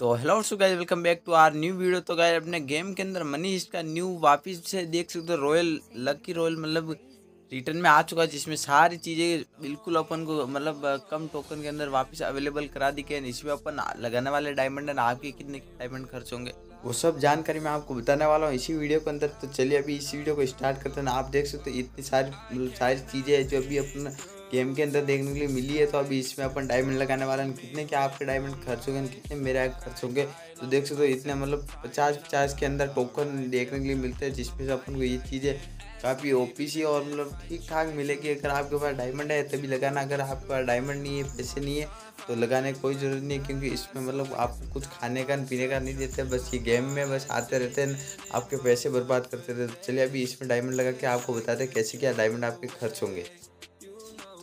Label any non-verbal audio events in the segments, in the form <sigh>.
तो hello so guys welcome back to our new video तो guys अपने game के अंदर मनी इसका न्यू वापस से देख सकते हो रॉयल लकी रॉयल मतलब रिटर्न में आ चुका है, जिसमें सारी चीज़ें बिल्कुल अपन को मतलब कम टोकन के अंदर वापस अवेलेबल करा दी के इसमें अपन लगाने वाले डायमंड आपके कितने डायमंड खर्च होंगे, वो सब जानकारी मैं आपको बताने वाला हूँ इसी वीडियो के अंदर। तो चलिए अभी इसी वीडियो को स्टार्ट करते हैं। आप देख सकते हो, इतनी सारी मतलब सारी चीज़ें हैं जो अभी अपन गेम के अंदर देखने के लिए मिली है तो अभी इसमें अपन डायमंड लगाने वाले हैं। कितने क्या आपके डायमंड खर्च होंगे, कितने मेरा खर्च होंगे तो देख सकते हो इतने मतलब पचास पचास के अंदर टोकन देखने के लिए मिलते हैं, जिसमें से अपन को ये चीज़ें काफ़ी ओ सी और मतलब ठीक ठाक मिलेगी। अगर आपके पास डायमंड है, तभी लगाना। अगर आपके पास डायमंड नहीं है, पैसे नहीं है तो लगाने की कोई ज़रूरत नहीं है, क्योंकि इसमें मतलब आपको कुछ खाने का, पीने का नहीं देते, बस ये गेम में बस आते रहते हैं, आपके पैसे बर्बाद करते रहते चलिए अभी इसमें डायमंड लगा के आपको बताते कैसे क्या डायमंड आपके खर्च होंगे।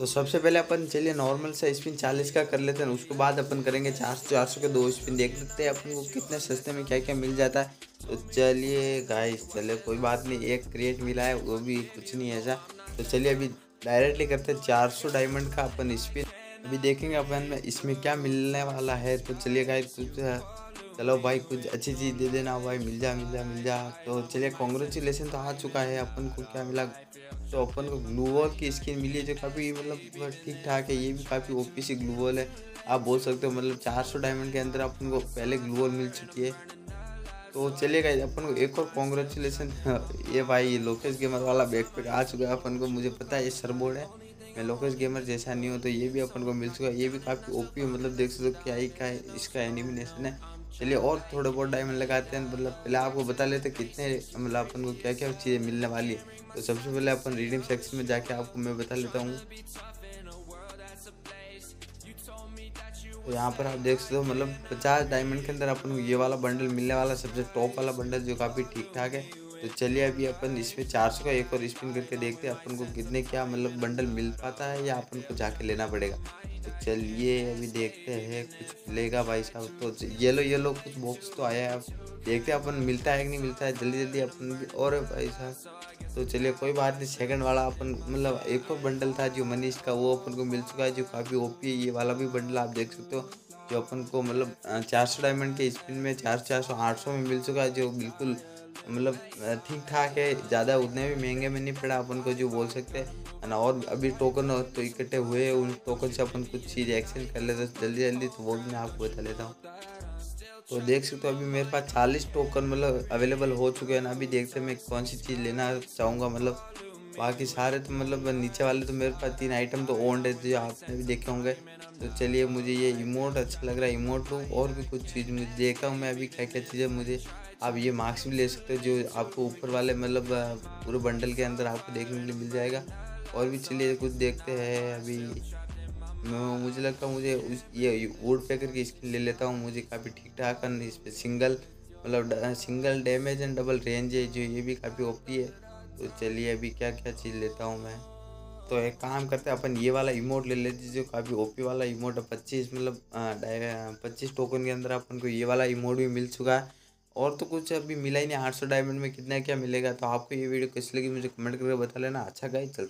तो सबसे पहले अपन चलिए नॉर्मल सा स्पिन चालीस का कर लेते हैं उसके बाद अपन करेंगे चार सौ चार सौ के दो स्पिन देख लेते हैं अपन को कितने सस्ते में क्या क्या मिल जाता है। तो चलिए गाइस चलिए कोई बात नहीं, एक क्रिएट मिला है, वो भी कुछ नहीं ऐसा। तो चलिए अभी डायरेक्टली करते हैं, चार सौ डायमंड का अपन स्पिन अभी देखेंगे अपन इसमें क्या मिलने वाला है। तो चलिए गाइस कुछ, चलो भाई, कुछ अच्छी चीज़ दे देना भाई, मिल जा मिल जा मिल जा। तो चलिए कॉन्ग्रेचुलेसन तो आ चुका है अपन को, क्या मिला? तो अपन को ग्लूवॉल की स्किन मिली है जो काफ़ी मतलब ठीक ठाक है, ये भी काफ़ी ओपी सी ग्लूवॉल है। आप बोल सकते हो मतलब 400 डायमंड के अंदर अपन को पहले ग्लूवॉल मिल चुकी है। तो चलिएगा अपन को एक और कॉन्ग्रेचुलेसन <laughs> ये भाई लोकेश गेमर वाला बैक पैक आ चुका है। अपन को मुझे पता है, ये सरबोर्ड है। मैं लोकेश गेमर जैसा नहीं हूँ तो ये भी अपन को मिल चुका है। ये भी काफ़ी ओपी मतलब देख सकते हो क्या ही का है इसका एनिमिनेशन है। चलिए और थोड़े बहुत डायमंड लगाते हैं मतलब पहले आपको बता लेते कितने मतलब अपन को क्या क्या चीज़ें मिलने वाली है। तो सबसे पहले अपन रीडिंग सेक्शन में जाके आपको मैं बता लेता हूँ। तो यहाँ पर आप देख सकते हो मतलब पचास डायमंड के अंदर अपन को ये वाला बंडल मिलने वाला सबसे टॉप वाला बंडल जो काफ़ी ठीक ठाक है। तो चलिए अभी अपन इसमें चार सौ का एक और स्पिन करके देखते हैं अपन को कितने क्या मतलब बंडल मिल पाता है या अपन को जाके लेना पड़ेगा। तो चलिए अभी देखते हैं कुछ मिलेगा भाई साहब। तो येलो येलो कुछ बॉक्स तो आया है। अब देखते हैं अपन मिलता है कि नहीं मिलता है। जल्दी जल्दी अपन और भाई साहब तो चलिए कोई बात नहीं। सेकंड वाला अपन मतलब एक और बंडल था जो मनीष का, वो अपन को मिल चुका है, जो काफ़ी ओपी है। ये वाला भी बंडल आप देख सकते हो, जो अपन को मतलब चार सौ डायमंड के स्पिन में चार चार सौ, आठ सौ में मिल चुका है, जो बिल्कुल मतलब ठीक ठाक है, ज़्यादा उतने भी महँगे में नहीं पड़ा, अपन को जो बोल सकते हैं। ना और अभी टोकन तो इकट्ठे हुए, उन टोकन से अपन कुछ चीज़ एक्सचेंज कर लेते जल्दी जल्दी तो वो भी मैं आपको बता लेता हूँ। तो देख सकते हो, अभी मेरे पास चालीस टोकन मतलब अवेलेबल हो चुके हैं ना अभी देखते मैं कौन सी चीज़ लेना चाहूँगा मतलब बाकी सारे तो मतलब नीचे वाले तो मेरे पास तीन आइटम तो ओल्ड है जो आपने भी देखे होंगे। तो चलिए, मुझे ये इमोट अच्छा लग रहा है इमोट और भी कुछ चीज़ मुझे देखा हूँ मैं अभी क्या क्या चीज़ें मुझे आप ये मार्क्स भी ले सकते हो जो आपको ऊपर वाले मतलब पूरे बंडल के अंदर आपको देखने के लिए मिल जाएगा। और भी चलिए कुछ देखते हैं अभी। मुझे लगता है मुझे उस, ये वुड पैकर की स्किन ले लेता हूँ। मुझे काफ़ी ठीक ठाक इस पर सिंगल मतलब single damage and double range है, जो ये भी काफ़ी ओपी है। तो चलिए अभी क्या क्या चीज़ लेता हूँ मैं। तो एक काम करते हैं, अपन ये वाला इमोट ले लेते जो काफ़ी ओपी वाला इमोट है। पच्चीस मतलब पच्चीस टोकन के अंदर अपन को ये वाला इमोट भी मिल चुका है। और तो कुछ अभी मिला ही नहीं, आठ सौ डायमंड में कितना क्या मिलेगा? तो आपको ये वीडियो कैसी लगी मुझे कमेंट करके बता लेना। अच्छा गाइस चलता